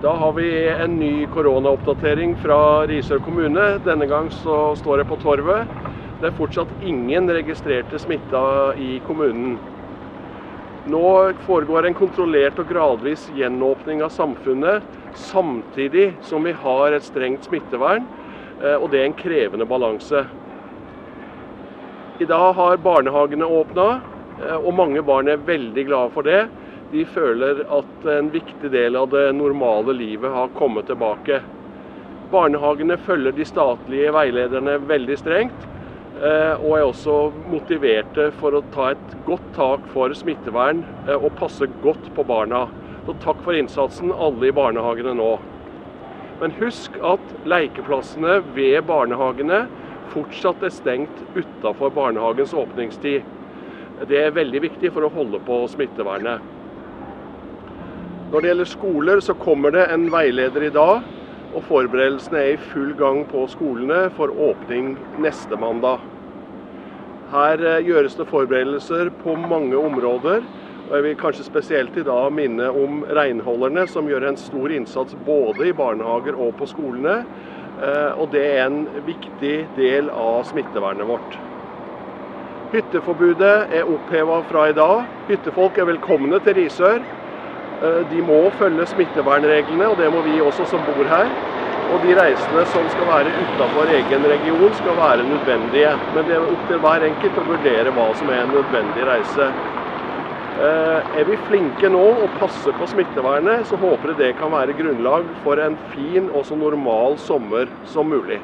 Da har vi en ny koronaoppdatering fra Risør kommune. Denne gang så står jeg på Torvet. Det er fortsatt ingen registrerte smitta i kommunen. Nå foregår en kontrollert og gradvis gjenåpning av samfunnet, samtidig som vi har et strengt smittevern. eh, Og det er en krevende balanse. I dag har barnehagene åpna, og mange barn er veldig glade for det. De føler at en viktig del av det normale livet har kommet tilbake. Barnehagene følger de statlige veilederne veldig strengt, eh, og er også motiverte for å ta et godt tak for smittevern eh, og passe godt på barna. Så takk for innsatsen, alle i barnehagene nå. Men husk at lekeplassene ved barnehagene fortsatt er stengt utafor barnehagens åpningstid. Det er veldig viktig for å holde på smittevernet. Når det gjelder skoler, så kommer det en veileder i dag. Og forberedelsene er i full gang på skolene for åpning neste mandag. Her eh, gjøres det forberedelser på mange områder. Og jeg vil kanskje spesielt i dag minne om renholderne, som gjør en stor innsats både i barnehager og på skolene. Eh, Og det er en viktig del av smittevernet vårt. Hytteforbudet er oppheva fra i dag. Hyttefolk er velkomne til Risør. Eh, De må følge smittevernreglene, og det må vi også som bor her. Og de reisene som skal være utenfor egen region, skal være nødvendige. Men det er opp til hver enkelt å vurdere hva som er en nødvendig reise. Eh, Er vi flinke nå og passer på smittevernet, så håper jeg det kan være grunnlag for en fin og så normal sommer som mulig.